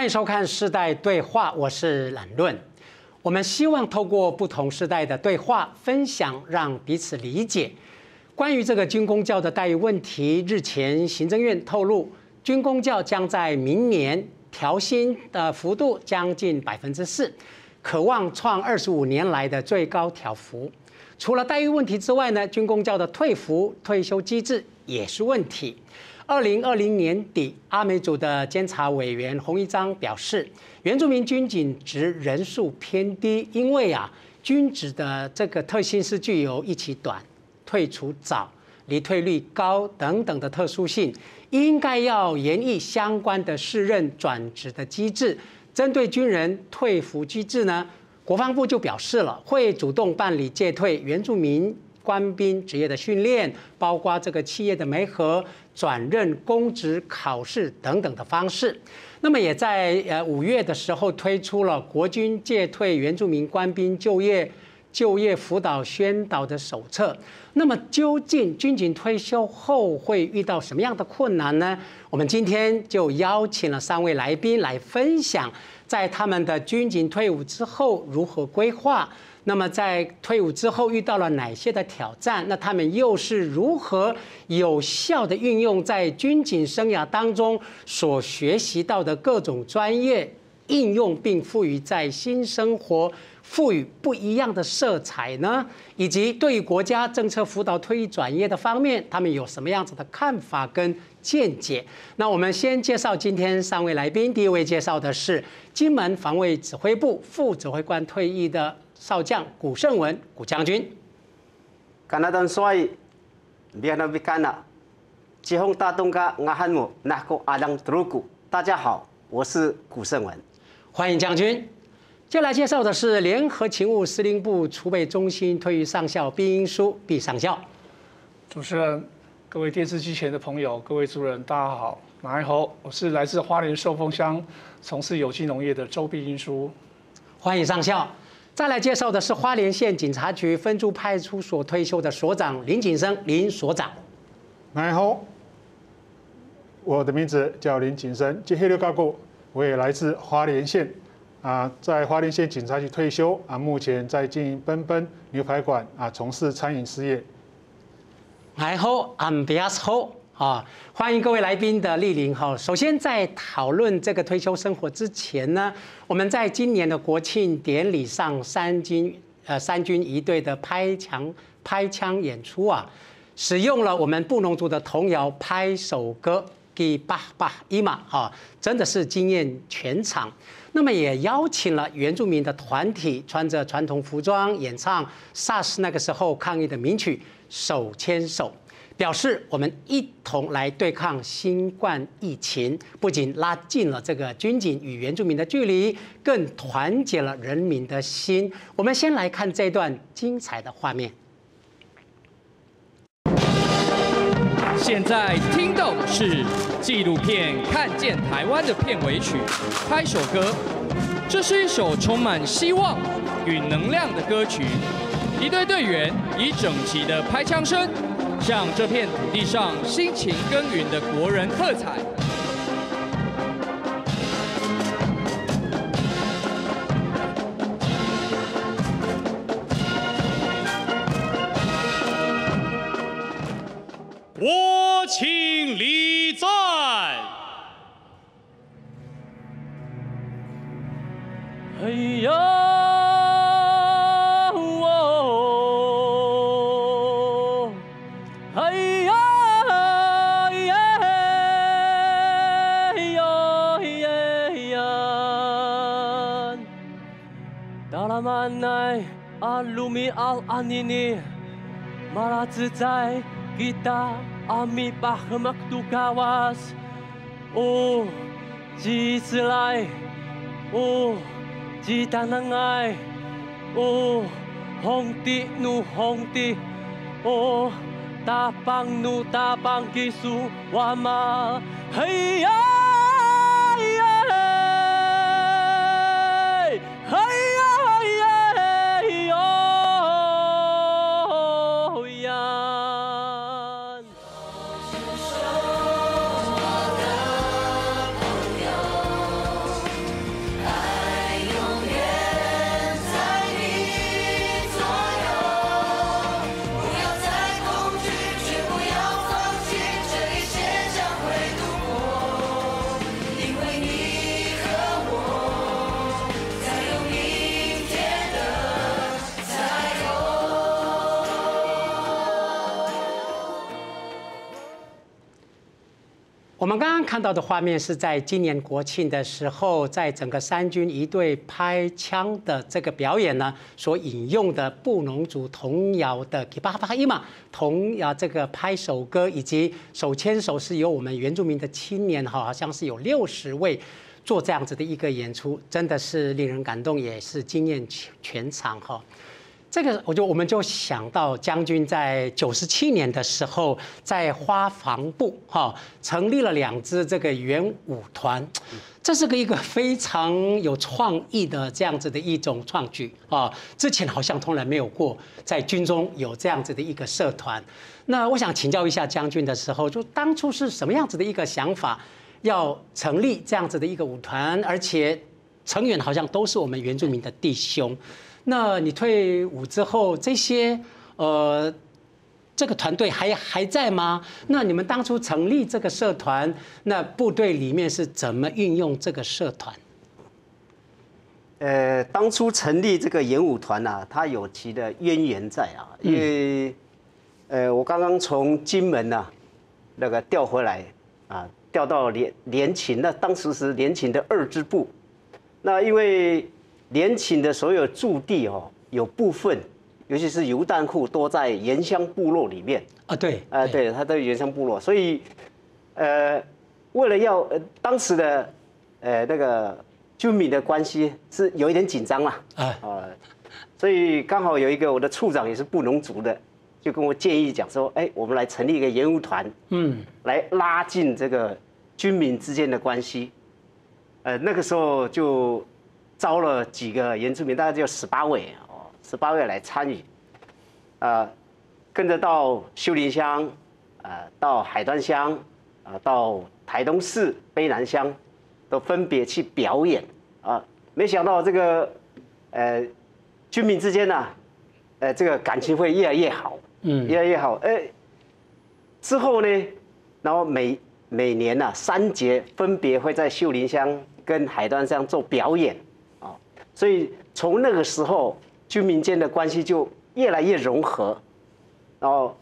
欢迎收看《世代对话》，我是冷论。我们希望透过不同世代的对话分享，让彼此理解。关于这个军工教的待遇问题，日前行政院透露，军工教将在明年调薪的幅度将近百分之四，渴望创二十五年来的最高调幅。除了待遇问题之外呢，军工教的退服退休机制也是问题。二零二零年底，阿美族的监察委员洪一章表示，原住民军警职人数偏低，因为啊，军职的这个特性是具有一起短、退出早、离退率高等等的特殊性，应该要严议相关的适任转职的机制。针对军人退服机制呢，国防部就表示了，会主动办理借退原住民。官兵职业的训练，包括这个企业的媒合、转任公职考试等等的方式。那么也在呃五月的时候推出了国军借退原住民官兵就业就业辅导宣导的手册。那么究竟军警退休后会遇到什么样的困难呢？我们今天就邀请了三位来宾来分享，在他们的军警退伍之后如何规划。那么在退伍之后遇到了哪些的挑战？那他们又是如何有效的运用在军警生涯当中所学习到的各种专业应用，并赋予在新生活赋予不一样的色彩呢？以及对于国家政策辅导退役转业的方面，他们有什么样子的看法跟见解？那我们先介绍今天三位来宾。第一位介绍的是金门防卫指挥部副指挥官退役的。少将古胜文，古将军。加拿大帅，别那别看了，吉宏大东家阿汉姆那个阿当德鲁古。大家好，我是古胜文，欢迎将军。接下来介绍的是联合勤务司令部储备中心退役上校毕英书毕上校。主持人，各位电视机前的朋友，各位主人，大家好，马好，我是来自花莲寿丰乡，从事有机农业的周毕英书，欢迎上校。再来介绍的是花莲县警察局分驻派出所退休的所长林景生，林所长。大家好，我的名字叫林景生，接黑六告过，我也来自花莲县，啊，在花莲县警察局退休，啊，目前在经营奔奔牛排馆，啊，从事餐饮事业。来好，I'm b e s h 啊，欢迎各位来宾的莅临哈。首先，在讨论这个退休生活之前呢，我们在今年的国庆典礼上，三军呃三军一队的拍枪拍枪演出啊，使用了我们布农族的童谣拍手歌给爸爸伊玛哈，真的是惊艳全场。那么也邀请了原住民的团体，穿着传统服装演唱 SARS 那个时候抗议的名曲《手牵手》。表示我们一同来对抗新冠疫情，不仅拉近了这个军警与原住民的距离，更团结了人民的心。我们先来看这段精彩的画面。现在听到的是纪录片《看见台湾》的片尾曲《拍手歌》，这是一首充满希望与能量的歌曲。一队队员以整齐的拍枪声。向这片土地上辛勤耕耘的国人喝彩。我请礼赞。哎呀！Lumi al anini Maratzai kita ami pahmak tu kawas Oh ji selai Oh ji tanangai Oh hong ti nu hong ti Oh tapang nu tapang kisu wama Hey ya 我们刚刚看到的画面是在今年国庆的时候，在整个三军一队拍枪的这个表演呢，所引用的布农族童谣的“吉巴巴伊玛”童谣这个拍手歌，以及手牵手是由我们原住民的青年哈，好像是有六十位做这样子的一个演出，真的是令人感动，也是惊艳全全场哈。这个我就我们就想到将军在九十七年的时候，在花房部哈成立了两支这个元舞团，这是个一个非常有创意的这样子的一种创举啊，之前好像从来没有过在军中有这样子的一个社团。那我想请教一下将军的时候，就当初是什么样子的一个想法，要成立这样子的一个舞团，而且成员好像都是我们原住民的弟兄。那你退伍之后，这些呃，这个团队还还在吗？那你们当初成立这个社团，那部队里面是怎么运用这个社团？呃，当初成立这个演武团啊，它有其的渊源在啊，因为呃，我刚刚从金门呐那个调回来啊，调到连连勤，那当时是连勤的二支部，那因为。连勤的所有驻地哦，有部分，尤其是油弹库，都在盐乡部落里面啊。对，呃，对，他在盐乡部落，所以，呃，为了要呃当时的呃那个军民的关系是有一点紧张啦。啊，所以刚好有一个我的处长也是布农族的，就跟我建议讲说，哎，我们来成立一个盐务团，嗯，来拉近这个军民之间的关系。呃，那个时候就。招了几个原住民，大概就十八位哦，十八位来参与，啊，跟着到秀林乡，啊，到海端乡，啊，到台东市卑南乡，都分别去表演啊。没想到这个，呃，军民之间呢，呃，这个感情会越来越好，嗯，越来越好。哎，之后呢，然后每每年呢，三节分别会在秀林乡跟海端乡做表演。所以从那个时候，军民间的关系就越来越融合，然后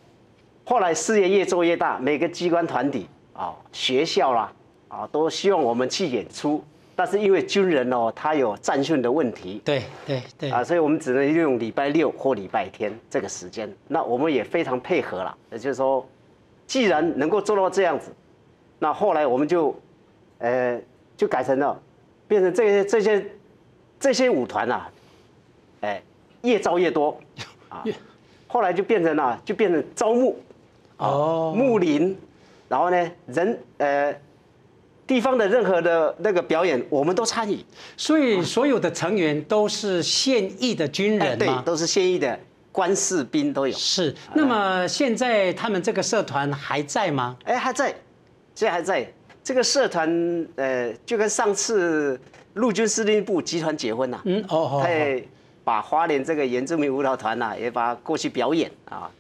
后来事业越做越大，每个机关团体啊、学校啦啊，都希望我们去演出，但是因为军人哦，他有战训的问题，对对对啊，所以我们只能利用礼拜六或礼拜天这个时间。那我们也非常配合了，也就是说，既然能够做到这样子，那后来我们就呃就改成了变成这些这些。这些舞团啊，哎，越招越多啊，后来就变成了，就变成招募，哦，募林，然后呢，人呃，地方的任何的那个表演，我们都参与，所以所有的成员都是现役的军人吗？对，都是现役的官士兵都有。是，那么现在他们这个社团还在吗？哎，还在，现在还在。这个社团呃，就跟上次。陆军司令部集团结婚呐，嗯哦，他也把花莲这个原住民舞蹈团呐，也把过去表演啊，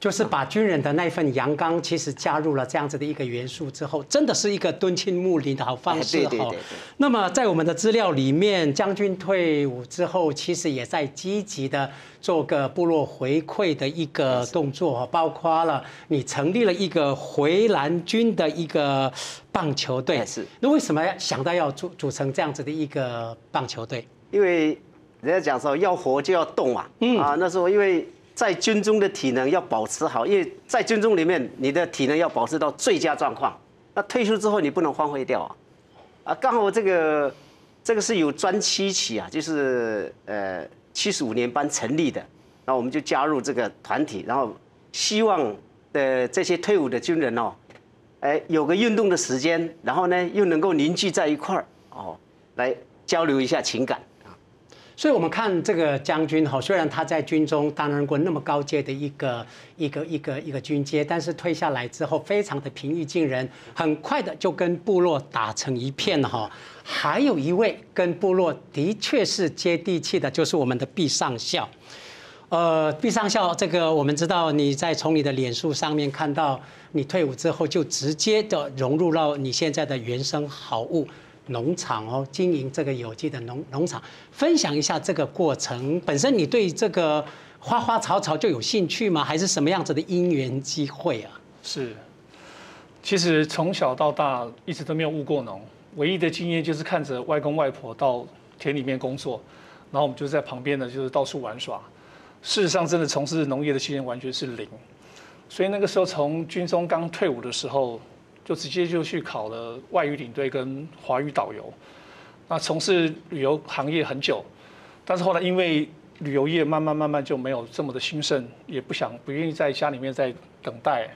就是把军人的那份阳刚，其实加入了这样子的一个元素之后，真的是一个敦亲睦邻的好方式哈。那么在我们的资料里面，将军退伍之后，其实也在积极的做个部落回馈的一个动作，包括了你成立了一个回蓝军的一个。棒球队是，那为什么想到要组组成这样子的一个棒球队？因为人家讲说要活就要动嘛，嗯啊，那时候因为在军中的体能要保持好，因为在军中里面你的体能要保持到最佳状况，那退休之后你不能荒废掉啊，啊，刚好这个这个是有专七期啊，就是呃七十五年班成立的，那我们就加入这个团体，然后希望的这些退伍的军人哦。哎，有个运动的时间，然后呢，又能够凝聚在一块儿，哦，来交流一下情感。所以，我们看这个将军哈，虽然他在军中担任过那么高阶的一个一个一个一个军阶，但是退下来之后，非常的平易近人，很快的就跟部落打成一片了哈。还有一位跟部落的确是接地气的，就是我们的毕上校。呃，毕上校，这个我们知道，你在从你的脸书上面看到。你退伍之后就直接的融入到你现在的原生好物农场哦，经营这个有机的农农场，分享一下这个过程。本身你对这个花花草草就有兴趣吗？还是什么样子的因缘机会啊？是，其实从小到大一直都没有务过农，唯一的经验就是看着外公外婆到田里面工作，然后我们就在旁边呢，就是到处玩耍。事实上，真的从事农业的经验完全是零。所以那个时候从军中刚退伍的时候，就直接就去考了外语领队跟华语导游。那从事旅游行业很久，但是后来因为旅游业慢慢慢慢就没有这么的兴盛，也不想不愿意在家里面再等待，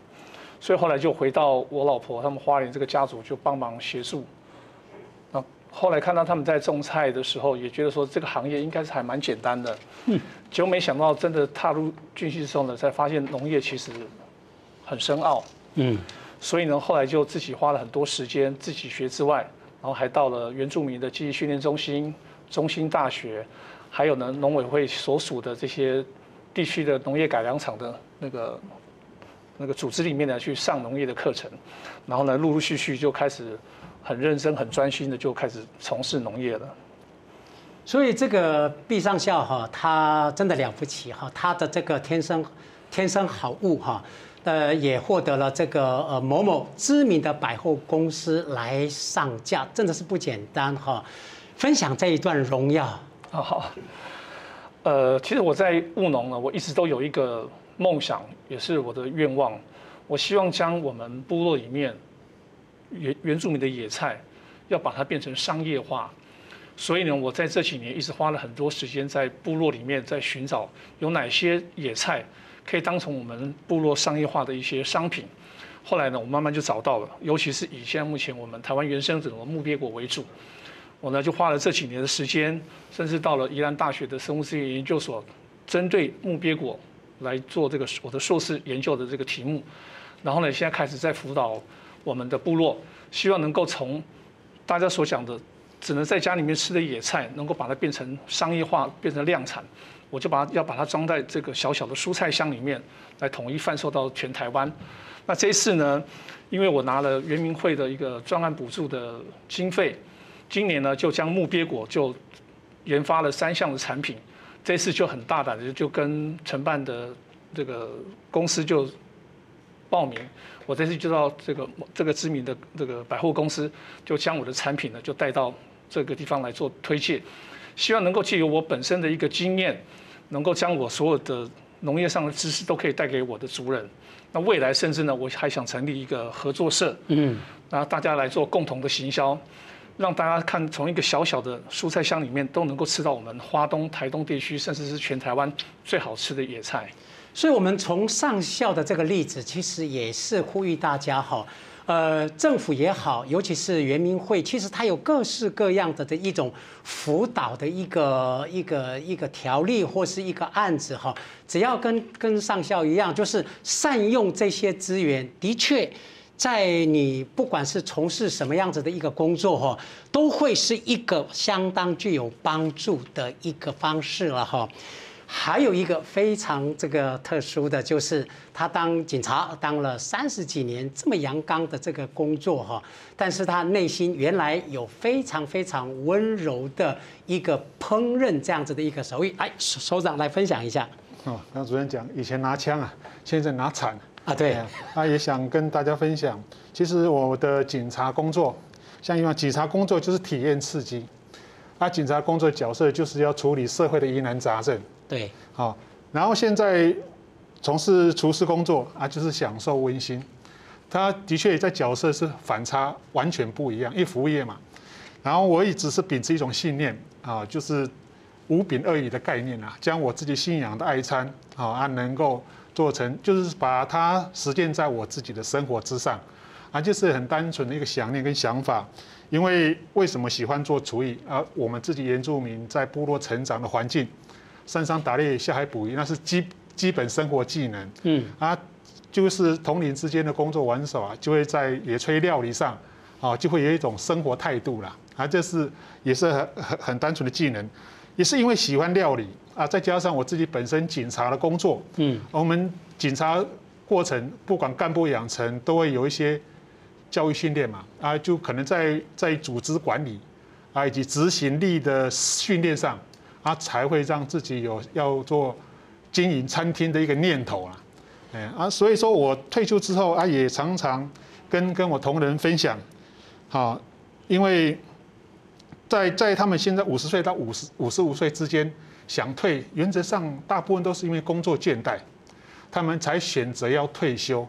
所以后来就回到我老婆他们花莲这个家族就帮忙协助。那后来看到他们在种菜的时候，也觉得说这个行业应该是还蛮简单的，嗯结果没想到真的踏入军训之后呢，才发现农业其实很深奥。嗯，所以呢后来就自己花了很多时间自己学之外，然后还到了原住民的记忆训练中心、中心大学。还有呢，农委会所属的这些地区的农业改良场的那个那个组织里面呢，去上农业的课程，然后呢，陆陆续续就开始很认真、很专心的就开始从事农业了。所以这个毕上校哈，他真的了不起哈，他的这个天生天生好物哈，呃，也获得了这个呃某某知名的百货公司来上架，真的是不简单哈。分享这一段荣耀。好，呃，其实我在务农呢，我一直都有一个梦想，也是我的愿望。我希望将我们部落里面原原住民的野菜，要把它变成商业化。所以呢，我在这几年一直花了很多时间在部落里面，在寻找有哪些野菜可以当成我们部落商业化的一些商品。后来呢，我慢慢就找到了，尤其是以现在目前我们台湾原生种的木鳖果为主。我呢就花了这几年的时间，甚至到了宜兰大学的生物资源研究所，针对木鳖果来做这个我的硕士研究的这个题目。然后呢，现在开始在辅导我们的部落，希望能够从大家所讲的只能在家里面吃的野菜，能够把它变成商业化，变成量产。我就把它要把它装在这个小小的蔬菜箱里面，来统一贩售到全台湾。那这一次呢，因为我拿了圆明会的一个专案补助的经费。今年呢，就将木鳖果就研发了三项的产品，这次就很大胆的就跟承办的这个公司就报名，我这次就到这个这个知名的这个百货公司，就将我的产品呢就带到这个地方来做推介，希望能够借由我本身的一个经验，能够将我所有的农业上的知识都可以带给我的族人。那未来甚至呢，我还想成立一个合作社，嗯，然后大家来做共同的行销。让大家看，从一个小小的蔬菜箱里面都能够吃到我们花东、台东地区，甚至是全台湾最好吃的野菜。所以，我们从上校的这个例子，其实也是呼吁大家哈，呃，政府也好，尤其是原民会，其实它有各式各样的的一种辅导的一个一个一个条例或是一个案子哈，只要跟跟上校一样，就是善用这些资源，的确。在你不管是从事什么样子的一个工作哈，都会是一个相当具有帮助的一个方式了哈。还有一个非常这个特殊的就是他当警察当了三十几年这么阳刚的这个工作哈，但是他内心原来有非常非常温柔的一个烹饪这样子的一个手艺，来首长来分享一下。哦，刚主任讲以前拿枪啊，现在拿铲。啊，对，他也想跟大家分享。其实我的警察工作，像一般警察工作就是体验刺激。啊，警察工作角色就是要处理社会的疑难杂症。对，好，然后现在从事厨师工作啊，就是享受温馨。他的确在角色是反差完全不一样，因为服务业嘛。然后我也只是秉持一种信念啊，就是无饼二语的概念啊，将我自己信仰的爱餐啊，啊能够。做成就是把它实践在我自己的生活之上，啊，就是很单纯的一个想念跟想法。因为为什么喜欢做厨艺？啊，我们自己原住民在部落成长的环境，山上打猎、下海捕鱼，那是基基本生活技能。嗯，啊，就是同龄之间的工作玩耍，就会在野炊料理上，啊，就会有一种生活态度啦。啊，这是也是很很很单纯的技能，也是因为喜欢料理。啊，再加上我自己本身警察的工作，嗯，我们警察过程不管干部养成，都会有一些教育训练嘛，啊，就可能在在组织管理啊以及执行力的训练上，他，才会让自己有要做经营餐厅的一个念头啊，哎啊，所以说我退休之后啊，也常常跟跟我同仁分享，好，因为在在他们现在五十岁到五十五十五岁之间想退，原则上大部分都是因为工作倦怠，他们才选择要退休。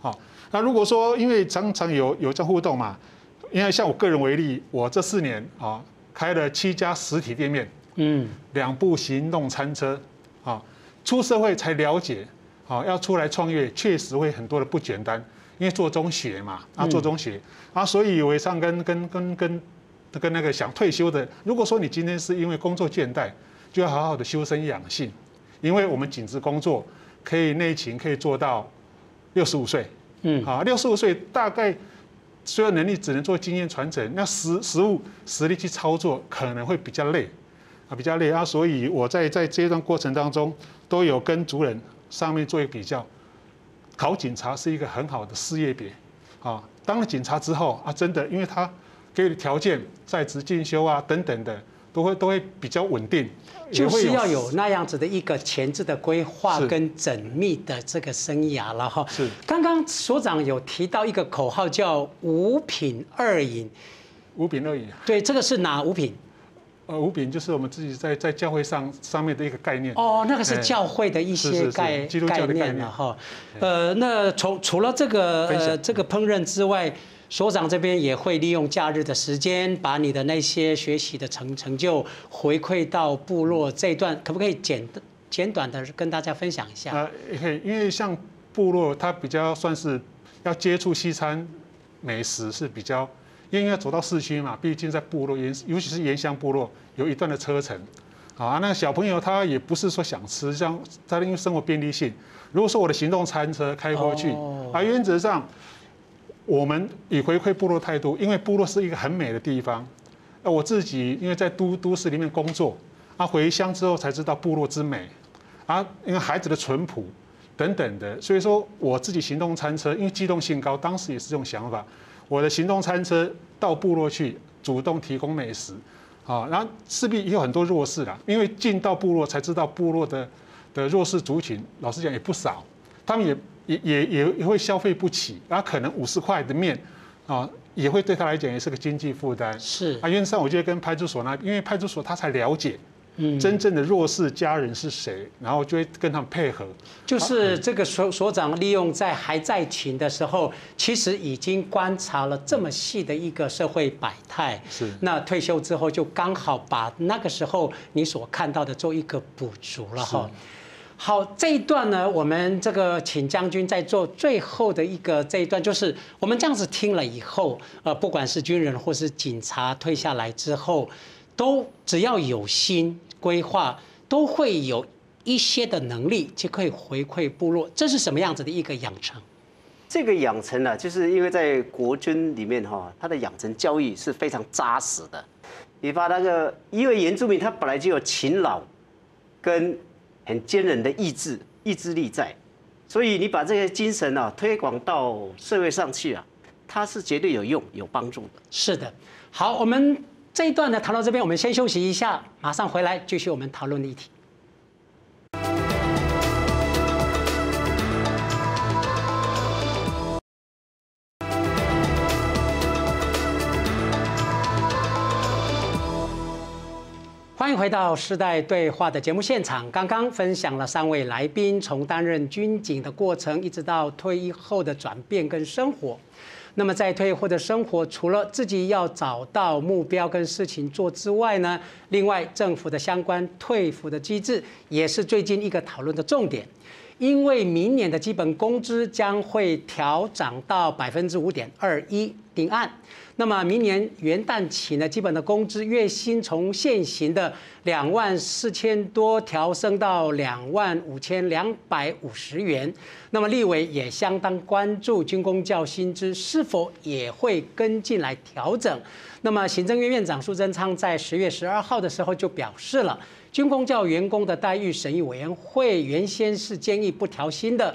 好，那如果说因为常常有有这互动嘛，因为像我个人为例，我这四年啊开了七家实体店面，嗯，两部行动餐车，啊，出社会才了解，啊，要出来创业确实会很多的不简单，因为做中学嘛，啊，做中学，啊，所以我上跟跟跟跟。跟那个想退休的，如果说你今天是因为工作倦怠，就要好好的修身养性，因为我们紧职工作可以内勤可以做到六十五岁，嗯，好，六十五岁大概虽然能力只能做经验传承，那实实物实力去操作可能会比较累，啊，比较累啊，所以我在在这段过程当中都有跟族人上面做一个比较，考警察是一个很好的事业别，啊，当了警察之后啊，真的因为他。给予的条件，在职进修啊等等的，都会都会比较稳定，就是要有那样子的一个前置的规划跟缜密的这个生涯了哈。是。刚刚所长有提到一个口号叫“五品二饮”，五品二饮。对，这个是哪五品？呃，五饼就是我们自己在在教会上上面的一个概念。哦，那个是教会的一些概概念了哈。呃，那除除了这个呃这个烹饪之外。所长这边也会利用假日的时间，把你的那些学习的成成就回馈到部落这一段，可不可以简简短的跟大家分享一下？啊，可以，因为像部落，它比较算是要接触西餐美食是比较，因为要走到市区嘛，毕竟在部落，沿尤其是沿乡部落有一段的车程，啊，那小朋友他也不是说想吃，像他因为生活便利性，如果说我的行动餐车开过去，啊，原则上。我们以回馈部落态度，因为部落是一个很美的地方。呃，我自己因为在都都市里面工作，啊，回乡之后才知道部落之美，啊，因为孩子的淳朴等等的，所以说我自己行动餐车，因为机动性高，当时也是这种想法。我的行动餐车到部落去，主动提供美食，啊，然后势必也有很多弱势啦，因为进到部落才知道部落的的弱势族群，老实讲也不少，他们也。也也也也会消费不起，然后可能五十块的面，啊，也会对他来讲也是个经济负担。是啊，因为上我觉得跟派出所那，因为派出所他才了解，嗯，真正的弱势家人是谁，然后就会跟他们配合。就是这个所所长利用在还在勤的时候，其实已经观察了这么细的一个社会百态。是。那退休之后就刚好把那个时候你所看到的做一个补足了哈。好，这一段呢，我们这个请将军在做最后的一个这一段，就是我们这样子听了以后，呃，不管是军人或是警察退下来之后，都只要有心规划，都会有一些的能力，就可以回馈部落。这是什么样子的一个养成？这个养成呢，就是因为在国军里面哈，它的养成教育是非常扎实的。你把那个，因为原住民他本来就有勤劳跟。很坚韧的意志、意志力在，所以你把这些精神啊推广到社会上去啊，它是绝对有用、有帮助的。是的，好，我们这一段呢谈到这边，我们先休息一下，马上回来继续我们讨论的议题。欢迎回到世代对话的节目现场。刚刚分享了三位来宾从担任军警的过程，一直到退役后的转变跟生活。那么在退或者生活，除了自己要找到目标跟事情做之外呢，另外政府的相关退服的机制也是最近一个讨论的重点。因为明年的基本工资将会调涨到百分之五点二一定案。那么明年元旦起呢，基本的工资月薪从现行的两万四千多调升到两万五千两百五十元。那么立委也相当关注军工教薪资是否也会跟进来调整。那么行政院院长苏贞昌在十月十二号的时候就表示了，军工教员工的待遇审议委员会原先是建议不调薪的，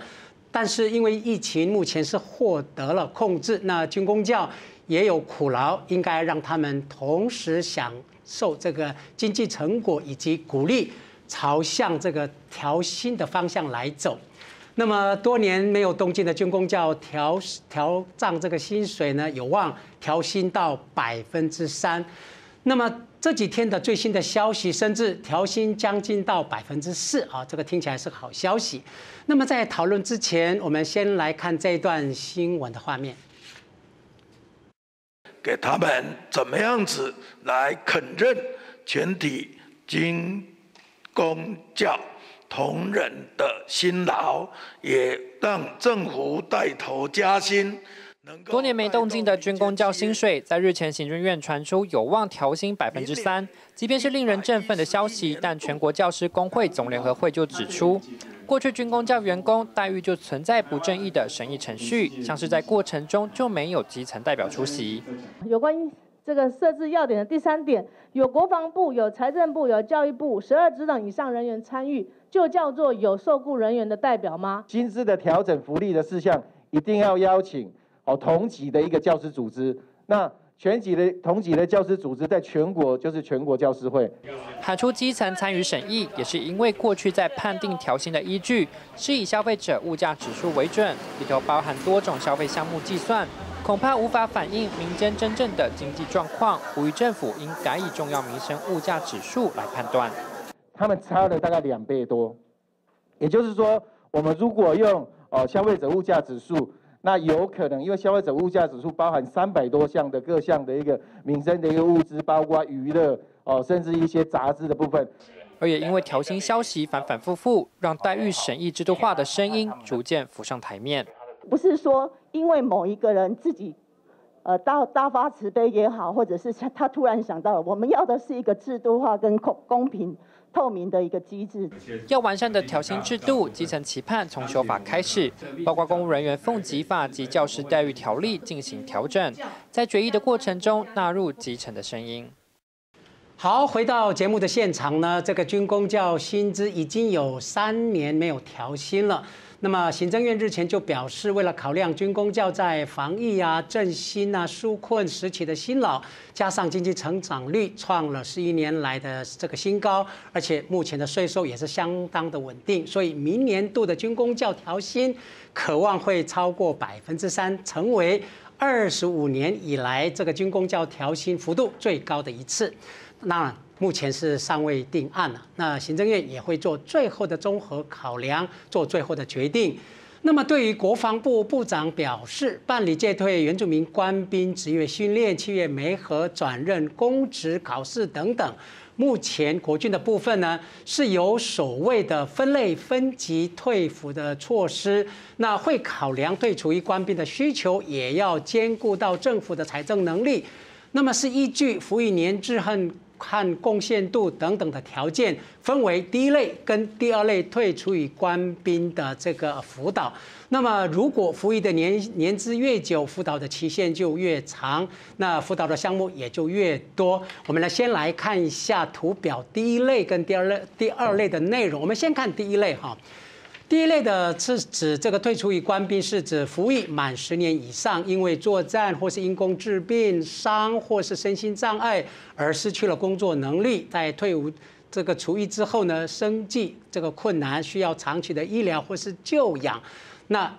但是因为疫情目前是获得了控制，那军工教。也有苦劳，应该让他们同时享受这个经济成果以及鼓励，朝向这个调薪的方向来走。那么多年没有动静的军工教调调涨这个薪水呢，有望调薪到百分之三。那么这几天的最新的消息，甚至调薪将近到百分之四啊，这个听起来是好消息。那么在讨论之前，我们先来看这一段新闻的画面。给他们怎么样子来肯认全体军公教同仁的辛劳，也让政府带头加薪。多年没动静的军工教薪水，在日前行政院传出有望调薪百分之三。即便是令人振奋的消息，但全国教师工会总联合会就指出，过去军工教员工待遇就存在不正义的审议程序，像是在过程中就没有基层代表出席。有关于这个设置要点的第三点，有国防部、有财政部、有教育部十二职等以上人员参与，就叫做有受雇人员的代表吗？薪资的调整、福利的事项，一定要邀请。哦，同级的一个教师组织，那全级的同级的教师组织，在全国就是全国教师会。喊出基层参与审议，也是因为过去在判定调薪的依据是以消费者物价指数为准，里头包含多种消费项目计算，恐怕无法反映民间真正的经济状况，呼吁政府应改以重要民生物价指数来判断。他们差了大概两倍多，也就是说，我们如果用哦消费者物价指数。那有可能，因为消费者物价指数包含三百多项的各项的一个民生的一个物资，包括娱乐哦，甚至一些杂志的部分。而也因为调薪消息反反复复，让待遇审议制度化的声音逐渐浮上台面。不是说因为某一个人自己，呃，大大发慈悲也好，或者是他突然想到了，我们要的是一个制度化跟公公平。透明的一个机制，要完善的调薪制度，基层期盼从修法开始，包括公务人员俸级法及教师待遇条例进行调整，在决议的过程中纳入基层的声音。好，回到节目的现场呢，这个军工教薪资已经有三年没有调薪了。那么行政院日前就表示，为了考量军工教在防疫啊、振兴啊、纾困时期的辛劳，加上经济成长率创了十一年来的这个新高，而且目前的税收也是相当的稳定，所以明年度的军工教调薪渴望会超过百分之三，成为二十五年以来这个军工教调薪幅度最高的一次。那。目前是尚未定案了，那行政院也会做最后的综合考量，做最后的决定。那么，对于国防部部长表示，办理借退原住民官兵职业训练、七月梅和转任公职考试等等，目前国军的部分呢，是有所谓的分类分级退服的措施。那会考量对处于官兵的需求，也要兼顾到政府的财政能力。那么是依据服役年资和看贡献度等等的条件，分为第一类跟第二类退出于官兵的这个辅导。那么，如果服役的年年资越久，辅导的期限就越长，那辅导的项目也就越多。我们来先来看一下图表，第一类跟第二类第二类的内容。我们先看第一类哈。第一类的是指这个退出于官兵，是指服役满十年以上，因为作战或是因公致病、伤或是身心障碍而失去了工作能力，在退伍这个除役之后呢，生计这个困难，需要长期的医疗或是救养，那。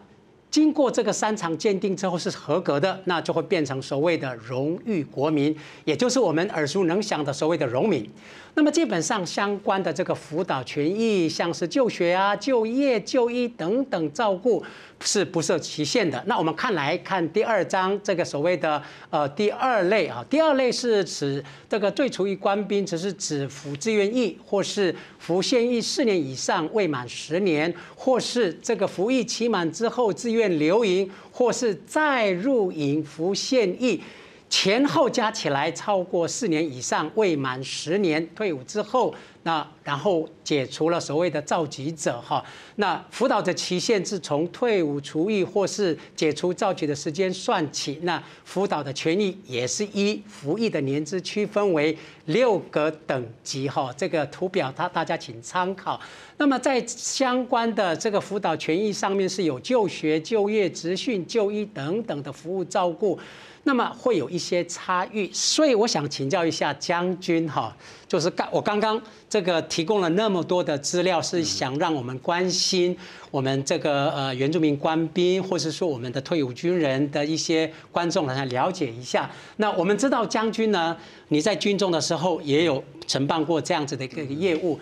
经过这个三场鉴定之后是合格的，那就会变成所谓的荣誉国民，也就是我们耳熟能详的所谓的荣民。那么基本上相关的这个辅导权益，像是就学啊、就业、就医等等照顾。是不设期限的。那我们看来看第二章这个所谓的呃第二类啊，第二类是指这个最初于官兵，只是指服志愿役或是服现役四年以上未满十年，或是这个服役期满之后自愿留营，或是再入营服现役。前后加起来超过四年以上，未满十年退伍之后，那然后解除了所谓的召集者哈，那辅导的期限是从退伍除役或是解除召集的时间算起，那辅导的权益也是依服役的年资区分为六个等级哈，这个图表它大家请参考。那么在相关的这个辅导权益上面是有就学、就业、职训、就医等等的服务照顾。那么会有一些差异，所以我想请教一下将军哈，就是刚我刚刚这个提供了那么多的资料，是想让我们关心我们这个呃原住民官兵，或是说我们的退伍军人的一些观众来了解一下。那我们知道将军呢，你在军中的时候也有承办过这样子的一个业务。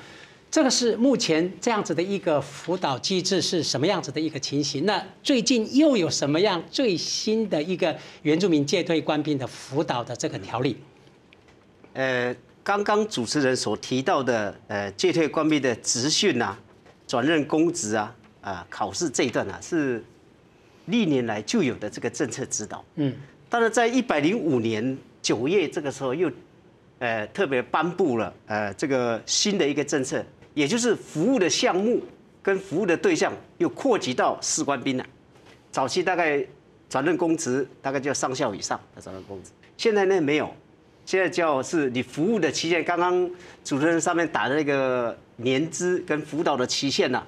这个是目前这样子的一个辅导机制是什么样子的一个情形？那最近又有什么样最新的一个原住民借退官兵的辅导的这个条例？呃，刚刚主持人所提到的，呃，借退官兵的职训啊、转任公职啊、啊考试这一段啊，是历年来就有的这个政策指导。嗯，但是在一百零五年九月这个时候又，呃，特别颁布了呃这个新的一个政策。也就是服务的项目跟服务的对象又扩及到士官兵了。早期大概转任公职大概就上校以上的转任公职，现在呢没有，现在叫是你服务的期限。刚刚主持人上面打的那个年资跟辅导的期限呐，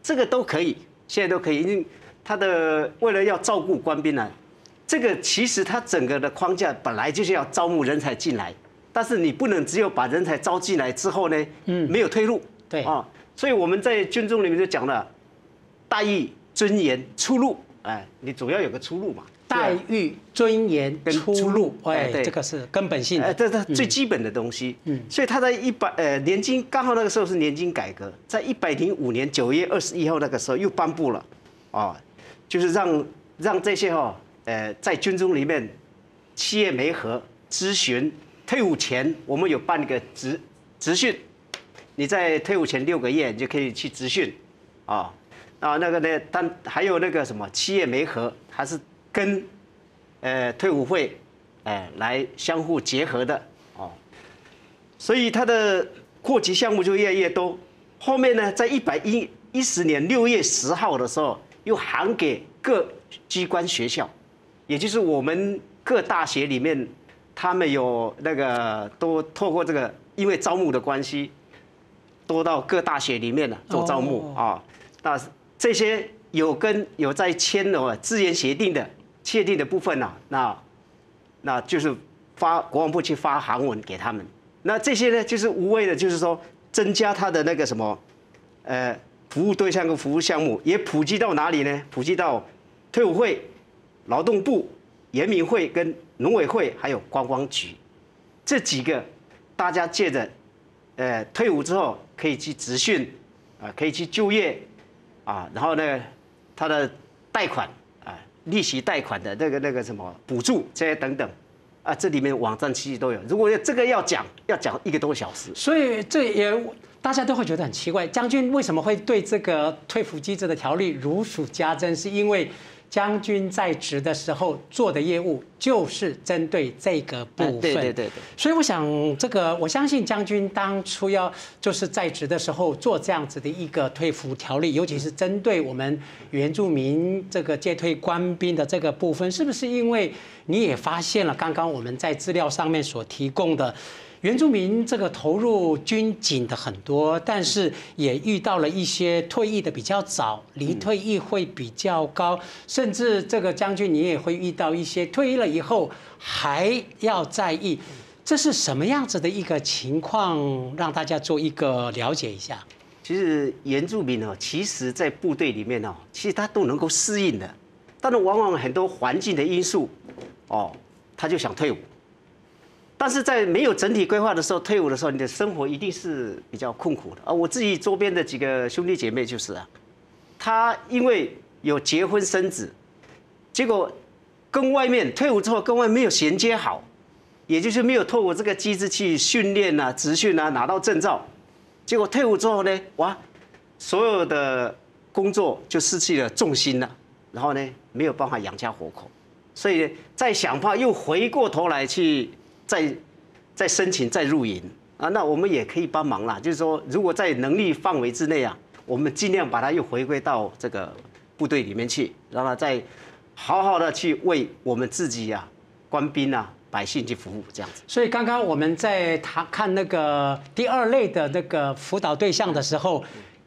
这个都可以，现在都可以。因为他的为了要照顾官兵呢，这个其实他整个的框架本来就是要招募人才进来，但是你不能只有把人才招进来之后呢，嗯，没有退路。对啊，所以我们在军中里面就讲了，待遇、尊严、出路，哎，你总要有个出路嘛。待遇、尊严跟出路，哎，这个是根本性的，这这最基本的东西。嗯，所以他在一百呃年金刚好那个时候是年金改革，在一百零五年九月二十一号那个时候又颁布了，啊，就是让让这些哈呃在军中里面企业媒合咨询退伍前，我们有办一个职职训。你在退伍前六个月，你就可以去执训，啊，啊那个呢，但还有那个什么企业媒合，还是跟，呃退伍会，哎来相互结合的，哦，所以它的扩级项目就越来越多。后面呢，在一百一一十年六月十号的时候，又函给各机关学校，也就是我们各大学里面，他们有那个都透过这个，因为招募的关系。多到各大学里面了做招募啊，那这些有跟有在签的资源协定的确定的部分呢，那那就是发国防部去发函文给他们。那这些呢，就是无谓的，就是说增加他的那个什么，呃，服务对象跟服务项目也普及到哪里呢？普及到退伍会、劳动部、人民会跟农委会还有观光局这几个，大家借着。呃，退伍之后可以去职训，啊，可以去就业，啊，然后呢，他的贷款，利息贷款的那个那个什么补助这些等等，啊，这里面网站其实都有。如果要这个要讲，要讲一个多小时。所以这也大家都会觉得很奇怪，将军为什么会对这个退服机制的条例如数家珍？是因为。将军在职的时候做的业务就是针对这个部分，对对对对。所以我想，这个我相信将军当初要就是在职的时候做这样子的一个退服条例，尤其是针对我们原住民这个借退官兵的这个部分，是不是因为你也发现了刚刚我们在资料上面所提供的？原住民这个投入军警的很多，但是也遇到了一些退役的比较早，离退役会比较高，甚至这个将军你也会遇到一些退役了以后还要在役，这是什么样子的一个情况？让大家做一个了解一下。其实原住民哦，其实在部队里面哦，其实他都能够适应的，但是往往很多环境的因素，哦，他就想退伍。但是在没有整体规划的时候，退伍的时候，你的生活一定是比较困苦的啊！我自己周边的几个兄弟姐妹就是啊，他因为有结婚生子，结果跟外面退伍之后跟外面没有衔接好，也就是没有透过这个机制去训练啊、执训啊，拿到证照，结果退伍之后呢，哇，所有的工作就失去了重心了，然后呢，没有办法养家活口，所以再想办法又回过头来去。再再申请再入营啊，那我们也可以帮忙啦。就是说，如果在能力范围之内啊，我们尽量把它又回归到这个部队里面去，让他再好好的去为我们自己呀、官兵啊、百姓去服务，这样子。所以刚刚我们在谈看那个第二类的那个辅导对象的时候，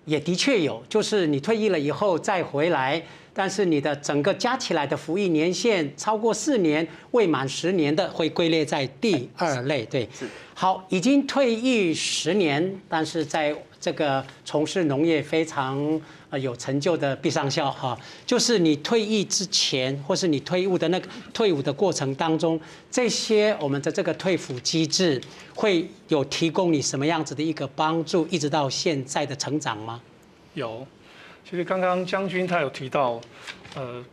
也的确有，就是你退役了以后再回来。但是你的整个加起来的服役年限超过四年未满十年的，会归列在第二类。对，好，已经退役十年，但是在这个从事农业非常呃有成就的毕上校哈，就是你退役之前，或是你退伍的那个退伍的过程当中，这些我们的这个退辅机制会有提供你什么样子的一个帮助，一直到现在的成长吗？有，其实刚刚将军他有提到，呃，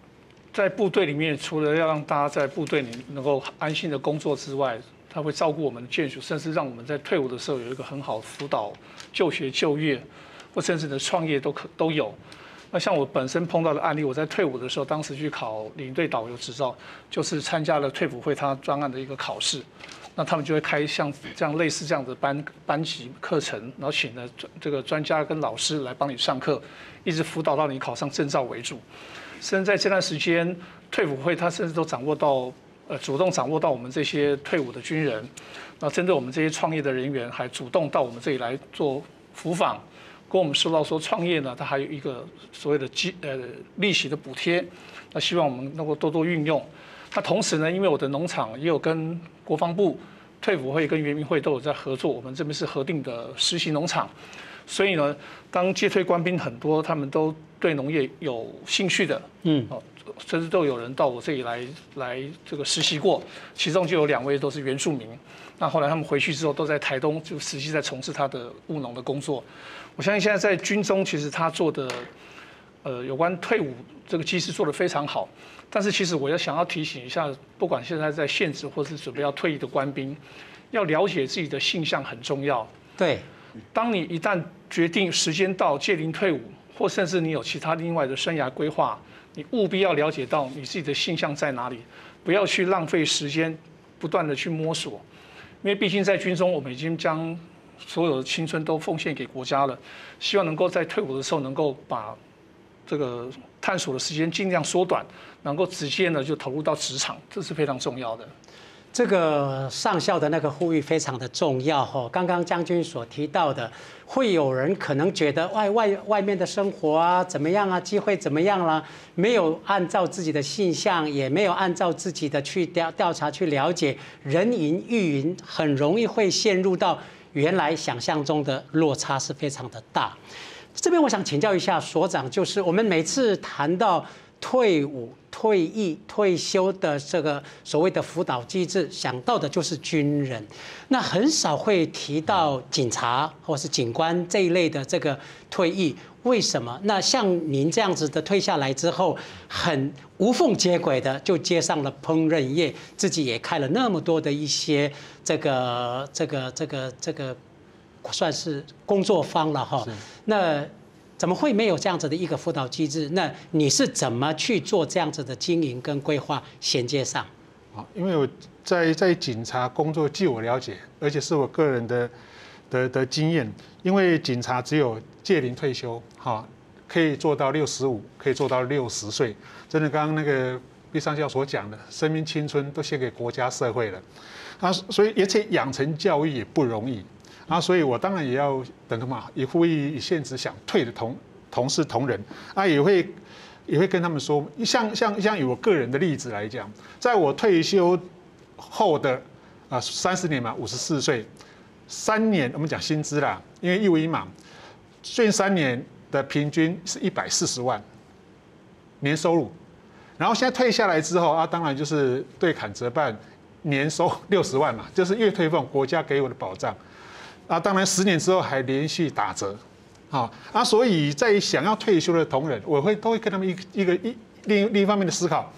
在部队里面，除了要让大家在部队里能够安心的工作之外，他会照顾我们的眷属，甚至让我们在退伍的时候有一个很好的辅导、就学、就业，或甚至的创业都可都有。那像我本身碰到的案例，我在退伍的时候，当时去考领队导游执照，就是参加了退伍会他专案的一个考试。那他们就会开像这样类似这样的班班级课程，然后请了这个专家跟老师来帮你上课，一直辅导到你考上证照为主。甚至在这段时间，退伍会他甚至都掌握到。呃，主动掌握到我们这些退伍的军人，那针对我们这些创业的人员，还主动到我们这里来做辅访，跟我们说到说创业呢，它还有一个所谓的基呃利息的补贴，那希望我们能够多多运用。那同时呢，因为我的农场也有跟国防部退伍会跟原民会都有在合作，我们这边是核定的实习农场，所以呢，当接退官兵很多，他们都对农业有兴趣的，嗯，哦。甚至都有人到我这里来来这个实习过，其中就有两位都是原住民。那后来他们回去之后，都在台东就实际在从事他的务农的工作。我相信现在在军中，其实他做的呃有关退伍这个机制做得非常好。但是其实我要想要提醒一下，不管现在在现职或是准备要退役的官兵，要了解自己的性向很重要。对，当你一旦决定时间到届龄退伍，或甚至你有其他另外的生涯规划。你务必要了解到你自己的性向在哪里，不要去浪费时间，不断的去摸索，因为毕竟在军中，我们已经将所有的青春都奉献给国家了，希望能够在退伍的时候能够把这个探索的时间尽量缩短，能够直接呢就投入到职场，这是非常重要的。这个上校的那个呼吁非常的重要哈。刚刚将军所提到的，会有人可能觉得外外外面的生活啊怎么样啊，机会怎么样啦，没有按照自己的性向，也没有按照自己的去调调查去了解，人云亦云，很容易会陷入到原来想象中的落差是非常的大。这边我想请教一下所长，就是我们每次谈到。退伍、退役、退休的这个所谓的辅导机制，想到的就是军人，那很少会提到警察或是警官这一类的这个退役。为什么？那像您这样子的退下来之后，很无缝接轨的就接上了烹饪业，自己也开了那么多的一些这个、这个、这个、这个，算是工作方了哈。那。怎么会没有这样子的一个辅导机制？那你是怎么去做这样子的经营跟规划衔接上？啊，因为我在在警察工作，据我了解，而且是我个人的的的经验，因为警察只有届龄退休，哈，可以做到六十五，可以做到六十岁。真的，刚刚那个毕上校所讲的，生命青春都献给国家社会了。啊，所以而且养成教育也不容易。啊，所以我当然也要等着嘛，也呼吁现职想退的同同事同仁啊，也会也会跟他们说，像像像以我个人的例子来讲，在我退休后的啊三十年嘛，五十四岁，三年我们讲薪资啦，因为一五一嘛，最近三年的平均是一百四十万年收入，然后现在退下来之后啊，当然就是对砍折半，年收六十万嘛，就是月退俸国家给我的保障。啊，当然，十年之后还连续打折，好啊，所以在想要退休的同仁，我会都会跟他们一一个一另另一方面的思考，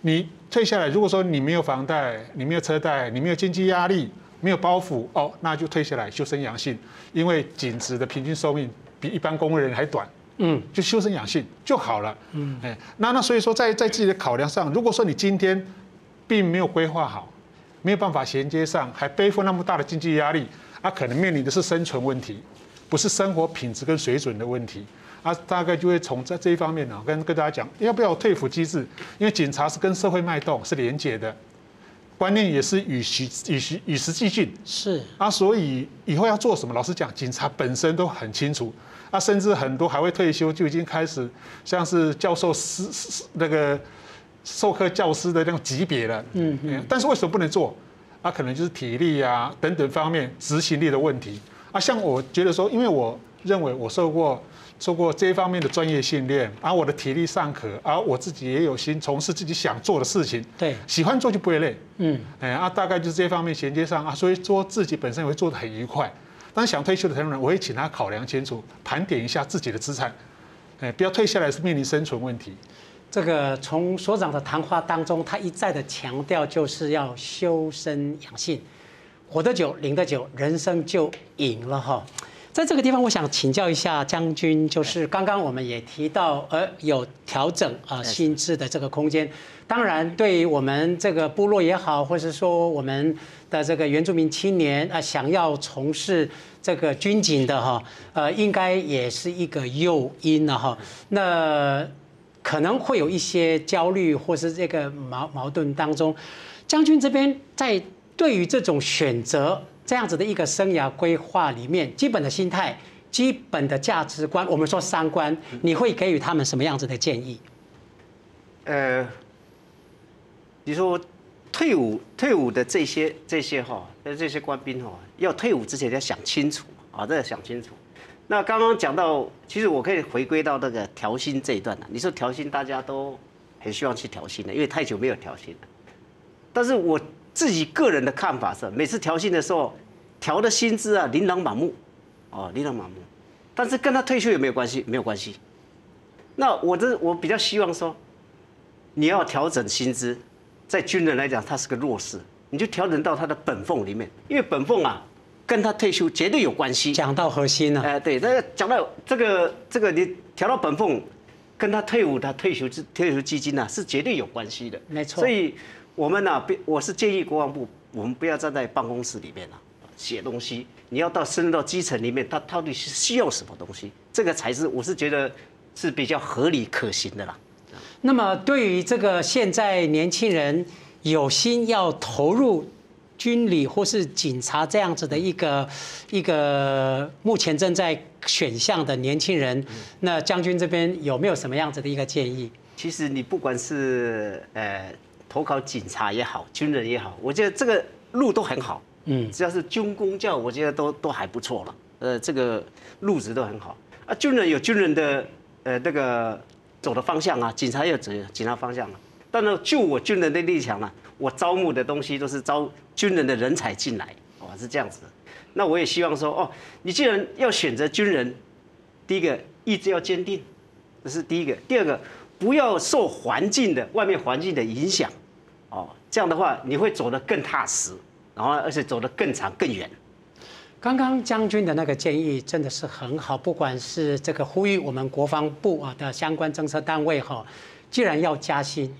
你退下来，如果说你没有房贷，你没有车贷，你没有经济压力，没有包袱，哦，那就退下来修身养性，因为警职的平均寿命比一般公务人还短，嗯，就修身养性就好了，嗯，哎，那那所以说在在自己的考量上，如果说你今天并没有规划好，没有办法衔接上，还背负那么大的经济压力。他可能面临的是生存问题，不是生活品质跟水准的问题。啊，大概就会从在这一方面呢，跟跟大家讲，要不要退抚机制？因为警察是跟社会脉动是连结的，观念也是与时与时与时俱进。是啊，所以以后要做什么？老实讲，警察本身都很清楚。啊，甚至很多还未退休就已经开始像是教授师那个授课教师的那种级别了。嗯嗯。但是为什么不能做？啊，可能就是体力啊等等方面执行力的问题啊。像我觉得说，因为我认为我受过受过这一方面的专业训练，而我的体力尚可，而我自己也有心从事自己想做的事情，对，喜欢做就不会累，嗯，哎啊，大概就是这方面衔接上啊，所以说自己本身也会做得很愉快。但是想退休的台湾人，我会请他考量清楚，盘点一下自己的资产，哎，不要退下来是面临生存问题。这个从所长的谈话当中，他一再的强调，就是要修身养性，活得久，领得久，人生就赢了哈。在这个地方，我想请教一下将军，就是刚刚我们也提到，呃，有调整啊心智的这个空间。当然，对于我们这个部落也好，或是说我们的这个原住民青年啊，想要从事这个军警的哈，呃，应该也是一个诱因了哈。那可能会有一些焦虑或是这个矛矛盾当中，将军这边在对于这种选择这样子的一个生涯规划里面，基本的心态、基本的价值观，我们说三观，你会给予他们什么样子的建议？呃，你说退伍退伍的这些这些哈，这些官兵哈，要退伍之前要想清楚啊，这要想清楚。那刚刚讲到，其实我可以回归到那个调薪这一段了。你说调薪，大家都很希望去调薪的，因为太久没有调薪了。但是我自己个人的看法是，每次调薪的时候，调的薪资啊，琳琅满目，哦，琳琅满目。但是跟他退休有没有关系？没有关系。那我这我比较希望说，你要调整薪资，在军人来讲，他是个弱势，你就调整到他的本俸里面，因为本俸啊。跟他退休绝对有关系。讲到核心了，哎，对，那讲到这个这个，你调到本俸，跟他退伍他退休之退休基金呢是绝对有关系的。没错。所以我们呢，不，我是建议国防部，我们不要站在办公室里面啊写东西，你要到深入到基层里面，他到底是需要什么东西，这个才是我是觉得是比较合理可行的啦。那么对于这个现在年轻人有心要投入。军旅或是警察这样子的一个一个目前正在选项的年轻人，那将军这边有没有什么样子的一个建议？其实你不管是呃投考警察也好，军人也好，我觉得这个路都很好。嗯，只要是军公教，我觉得都都还不错了。呃，这个路子都很好。啊，军人有军人的呃那个走的方向啊，警察有走警察方向啊。但是就我军人的立场呢？我招募的东西都是招军人的人才进来，哦，是这样子的。那我也希望说，哦，你既然要选择军人，第一个意志要坚定，这是第一个。第二个，不要受环境的外面环境的影响，哦，这样的话你会走得更踏实，然后而且走得更长更远。刚刚将军的那个建议真的是很好，不管是这个呼吁我们国防部啊的相关政策单位哈，既然要加薪。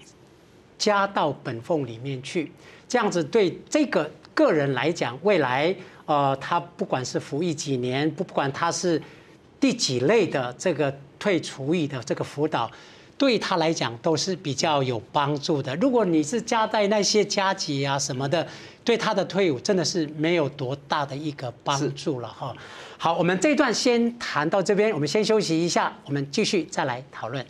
加到本俸里面去，这样子对这个个人来讲，未来呃，他不管是服役几年，不不管他是第几类的这个退除役的这个辅导，对他来讲都是比较有帮助的。如果你是加在那些加级啊什么的，对他的退伍真的是没有多大的一个帮助了哈。好，我们这段先谈到这边，我们先休息一下，我们继续再来讨论。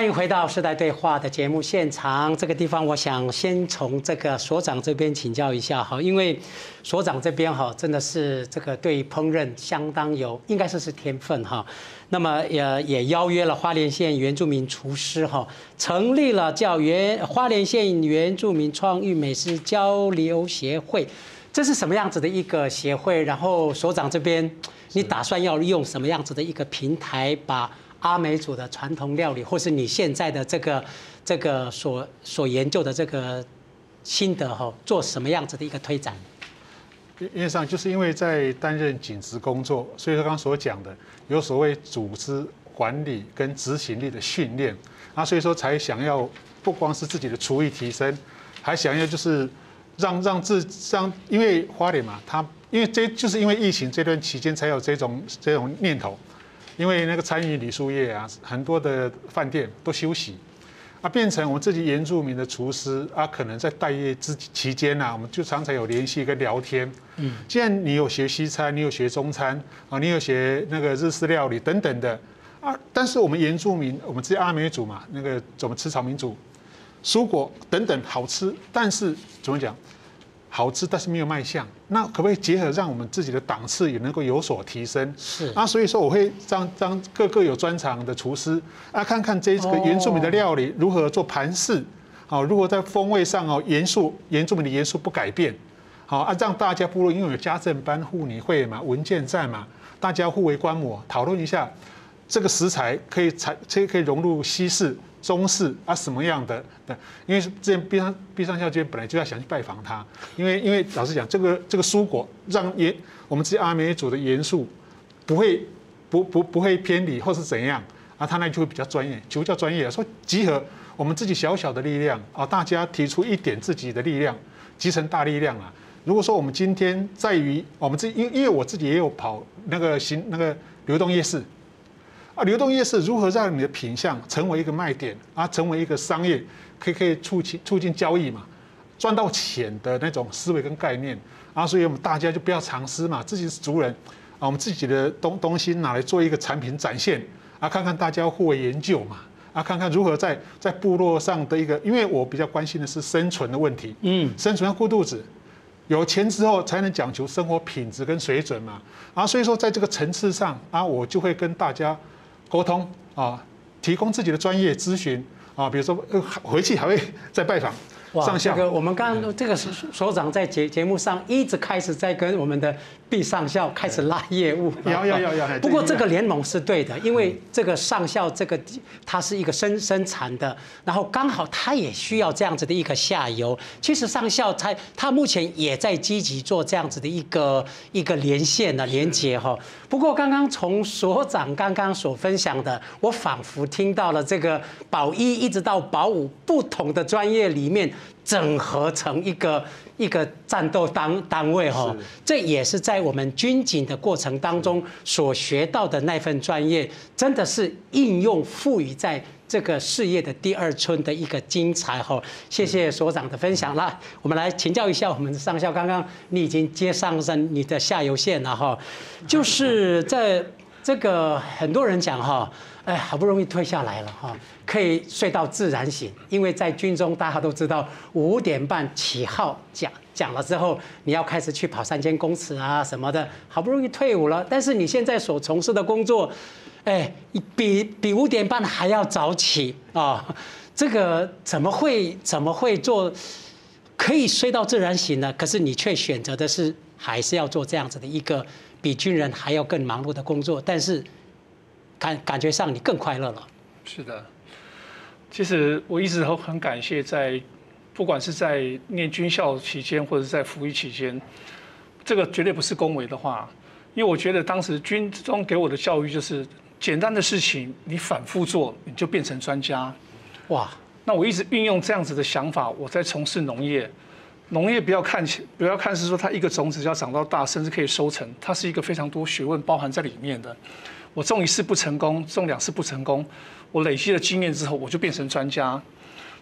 欢迎回到时代对话的节目现场。这个地方，我想先从这个所长这边请教一下哈，因为所长这边哈真的是这个对烹饪相当有，应该说是天分哈。那么也也邀约了花莲县原住民厨师哈，成立了叫原花莲县原住民创意美食交流协会。这是什么样子的一个协会？然后所长这边，你打算要用什么样子的一个平台把？阿美族的传统料理，或是你现在的这个这个所所研究的这个心得哈，做什么样子的一个推展？因为上就是因为在担任警职工作，所以说刚刚所讲的有所谓组织管理跟执行力的训练啊，所以说才想要不光是自己的厨艺提升，还想要就是让让自让，因为花莲嘛，他因为这就是因为疫情这段期间才有这种这种念头。因为那个餐饮、旅宿业啊，很多的饭店都休息，啊，变成我们自己原住民的厨师啊，可能在待业之期间呐，我们就常常有联系跟聊天。嗯，既然你有学西餐，你有学中餐啊，你有学那个日式料理等等的啊，但是我们原住民，我们自己阿美族嘛，那个怎么吃草民族，蔬果等等好吃，但是怎么讲？好吃，但是没有卖相。那可不可以结合，让我们自己的档次也能够有所提升？是啊，所以说我会让让各个有专长的厨师啊，看看这个原住民的料理如何做盘饰，好，如果在风味上哦，元素原住民的元素不改变，好啊，让大家部落因为有家政班、护理会嘛、文件在嘛，大家互为观摩，讨论一下这个食材可以采，这可以融入西式。中式啊什么样的的？因为之前毕上毕上校监本来就要想去拜访他，因为因为老实讲，这个这个蔬果让盐我们自己阿美族的元素不会不不不会偏离或是怎样啊，他那就会比较专业，就叫专业。说集合我们自己小小的力量啊，大家提出一点自己的力量，集成大力量啊。如果说我们今天在于我们自己因因为我自己也有跑那个行那个流动夜市。啊，流动夜市如何让你的品相成为一个卖点啊，成为一个商业，可以可以促进促进交易嘛，赚到钱的那种思维跟概念啊，所以我们大家就不要藏私嘛，自己是族人啊，我们自己的东东西拿来做一个产品展现啊，看看大家互为研究嘛，啊，看看如何在在部落上的一个，因为我比较关心的是生存的问题，嗯，生存要顾肚子，有钱之后才能讲求生活品质跟水准嘛，啊，所以说在这个层次上啊，我就会跟大家。沟通啊，提供自己的专业咨询啊，比如说回去还会再拜访。哇，这个我们刚刚这个所长在节节目上一直开始在跟我们的毕上校开始拉业务。要要要要。不过这个联盟是对的，因为这个上校这个他是一个生生产的，然后刚好他也需要这样子的一个下游。其实上校他他目前也在积极做这样子的一个一个连线的连接哈。不过刚刚从所长刚刚所分享的，我仿佛听到了这个保一一直到保五不同的专业里面。整合成一个一个战斗单单位哈，这也是在我们军警的过程当中所学到的那份专业，真的是应用赋予在这个事业的第二春的一个精彩哈。谢谢所长的分享啦，我们来请教一下我们的上校，刚刚你已经接上升你的下游线了哈，就是在这个很多人讲哈。哎，好不容易退下来了哈，可以睡到自然醒。因为在军中，大家都知道五点半起号讲讲了之后，你要开始去跑三千公尺啊什么的。好不容易退伍了，但是你现在所从事的工作，哎，比比五点半还要早起啊。这个怎么会怎么会做可以睡到自然醒呢？可是你却选择的是还是要做这样子的一个比军人还要更忙碌的工作，但是。感感觉上你更快乐了。是的，其实我一直都很感谢，在不管是在念军校期间，或者在服役期间，这个绝对不是恭维的话，因为我觉得当时军中给我的教育就是，简单的事情你反复做，你就变成专家。哇，那我一直运用这样子的想法，我在从事农业。农业不要看起，不要看是说它一个种子要长到大，甚至可以收成，它是一个非常多学问包含在里面的。我种一次不成功，种两次不成功，我累积了经验之后，我就变成专家。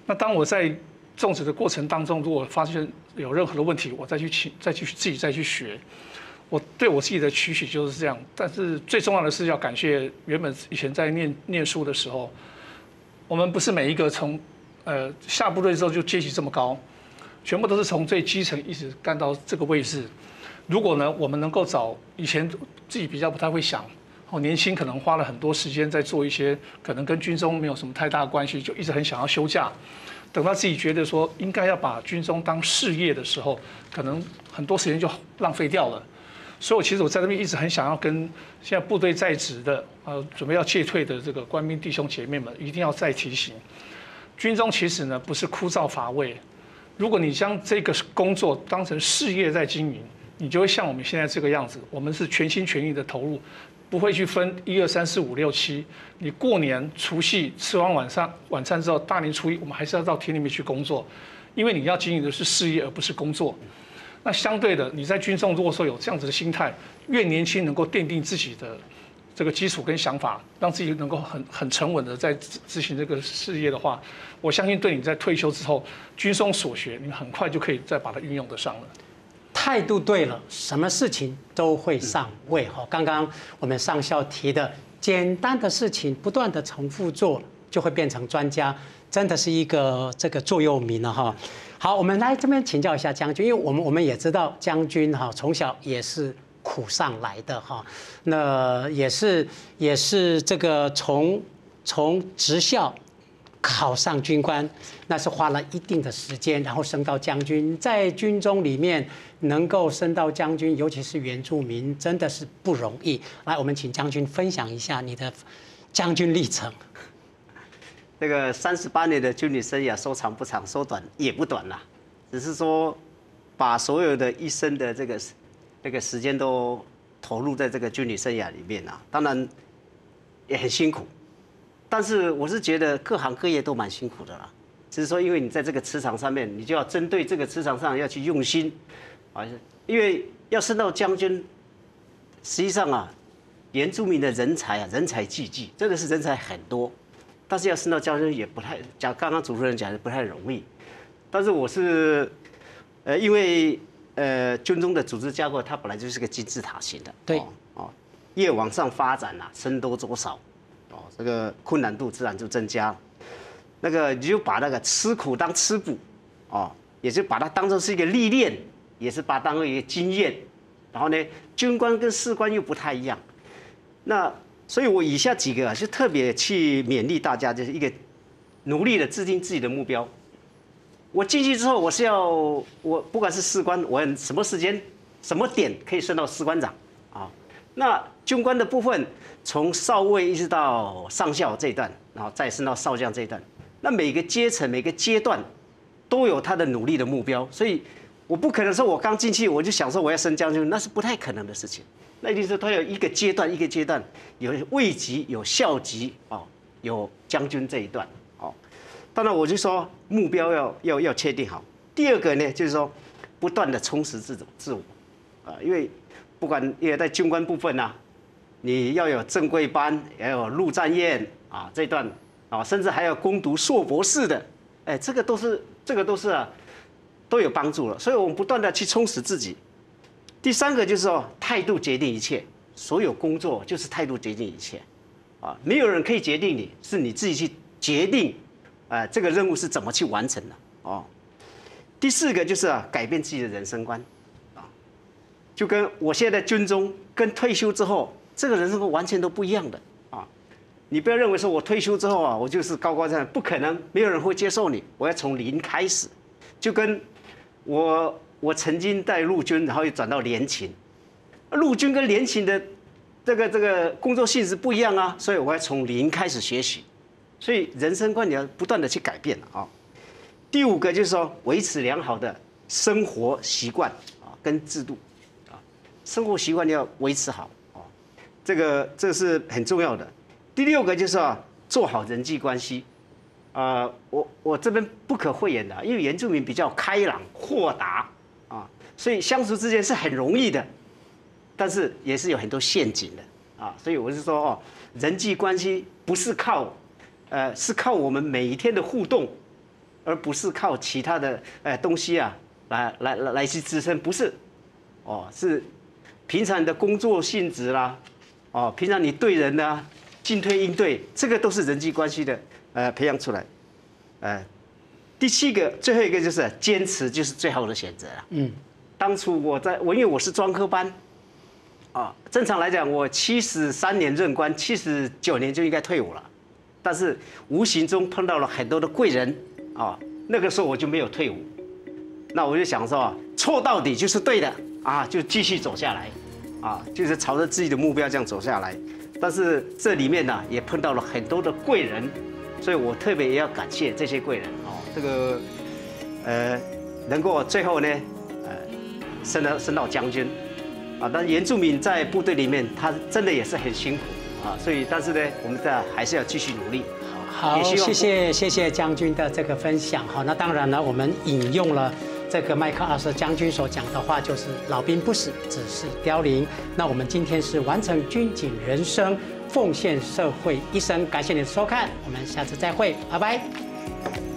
那当我在种植的过程当中，如果发现有任何的问题，我再去请，再去自己再去学。我对我自己的期许就是这样。但是最重要的是要感谢原本以前在念念书的时候，我们不是每一个从呃下部队之后就阶级这么高，全部都是从最基层一直干到这个位置。如果呢，我们能够找以前自己比较不太会想。哦，年轻可能花了很多时间在做一些可能跟军中没有什么太大关系，就一直很想要休假。等到自己觉得说应该要把军中当事业的时候，可能很多时间就浪费掉了。所以，我其实我在那边一直很想要跟现在部队在职的，呃，准备要戒退的这个官兵弟兄姐妹们，一定要再提醒：军中其实呢不是枯燥乏味。如果你将这个工作当成事业在经营，你就会像我们现在这个样子，我们是全心全意的投入。不会去分一二三四五六七，你过年除夕吃完晚上晚餐之后，大年初一我们还是要到田里面去工作，因为你要经营的是事业而不是工作。那相对的，你在军中如果说有这样子的心态，越年轻能够奠定自己的这个基础跟想法，让自己能够很很沉稳的在执行这个事业的话，我相信对你在退休之后，军松所学，你很快就可以再把它运用得上了。态度对了，什么事情都会上位哈。刚刚我们上校提的，简单的事情不断的重复做，就会变成专家，真的是一个这个座右铭了哈。好，我们来这边请教一下将军，因为我们我们也知道将军哈从小也是苦上来的哈，那也是也是这个从从职校。考上军官，那是花了一定的时间，然后升到将军，在军中里面能够升到将军，尤其是原住民，真的是不容易。来，我们请将军分享一下你的将军历程。那个三十八年的军旅生涯，说长不长，说短也不短啦，只是说把所有的一生的这个那个时间都投入在这个军旅生涯里面啊，当然也很辛苦。但是我是觉得各行各业都蛮辛苦的啦，只是说因为你在这个磁场上面，你就要针对这个磁场上要去用心，啊，因为要升到将军，实际上啊，原住民的人才啊，人才济济，真的是人才很多，但是要升到将军也不太讲，刚刚主持人讲的不太容易，但是我是，呃，因为呃军中的组织架构它本来就是个金字塔型的，对，哦，越往上发展啊，僧多粥少。哦这个困难度自然就增加了，那个你就把那个吃苦当吃补，哦，也就把它当做是一个历练，也是把它当做一个经验。然后呢，军官跟士官又不太一样，那所以我以下几个就特别去勉励大家，就是一个努力的制定自己的目标。我进去之后，我是要我不管是士官，我什么时间、什么点可以升到士官长啊？那军官的部分。从少尉一直到上校这一段，然后再升到少将这一段，那每个阶层、每个阶段都有他的努力的目标，所以我不可能说我刚进去我就想说我要升将军，那是不太可能的事情。那一定是他有一个阶段一个阶段有尉级、有校级哦，有将军这一段。当然我就说目标要要要确定好。第二个呢，就是说不断的充实自自自我啊，因为不管因为在军官部分呐。你要有正规班，也有陆战院啊，这段啊，甚至还要攻读硕博士的，哎，这个都是这个都是啊，都有帮助了。所以我们不断的去充实自己。第三个就是说，态度决定一切，所有工作就是态度决定一切，啊，没有人可以决定你，是你自己去决定，啊，这个任务是怎么去完成的哦。第四个就是啊，改变自己的人生观，啊，就跟我现在军中跟退休之后。这个人生观完全都不一样的啊！你不要认为说我退休之后啊，我就是高高在上，不可能，没有人会接受你。我要从零开始，就跟我我曾经在陆军，然后又转到联勤，陆军跟联勤的这个这个工作性质不一样啊，所以我要从零开始学习。所以人生观你要不断的去改变啊。第五个就是说维持良好的生活习惯啊跟制度啊，生活习惯要维持好啊。这个这是很重要的。第六个就是啊，做好人际关系。啊，我我这边不可讳言的，因为原住民比较开朗豁达啊，所以相处之间是很容易的，但是也是有很多陷阱的啊。所以我是说哦，人际关系不是靠，呃，是靠我们每一天的互动，而不是靠其他的呃东西啊来来来来去支撑，不是，哦，是平常的工作性质啦。哦，平常你对人呢，进退应对，这个都是人际关系的，呃，培养出来。呃，第七个，最后一个就是坚持，就是最好的选择了。嗯，当初我在，我因为我是专科班，啊，正常来讲，我七十三年任官，七十九年就应该退伍了，但是无形中碰到了很多的贵人，啊，那个时候我就没有退伍，那我就想说，错到底就是对的，啊，就继续走下来。啊，就是朝着自己的目标这样走下来，但是这里面呢也碰到了很多的贵人，所以我特别也要感谢这些贵人哦。这个呃，能够最后呢，呃，升到升到将军，啊，但是原住民在部队里面，他真的也是很辛苦啊，所以但是呢，我们这还是要继续努力。好，谢谢谢谢将军的这个分享。好，那当然呢，我们引用了这个麦克阿瑟将军所讲的话，就是老兵不死，只是凋零。那我们今天是完成军警人生，奉献社会一生。感谢你的收看，我们下次再会，拜拜。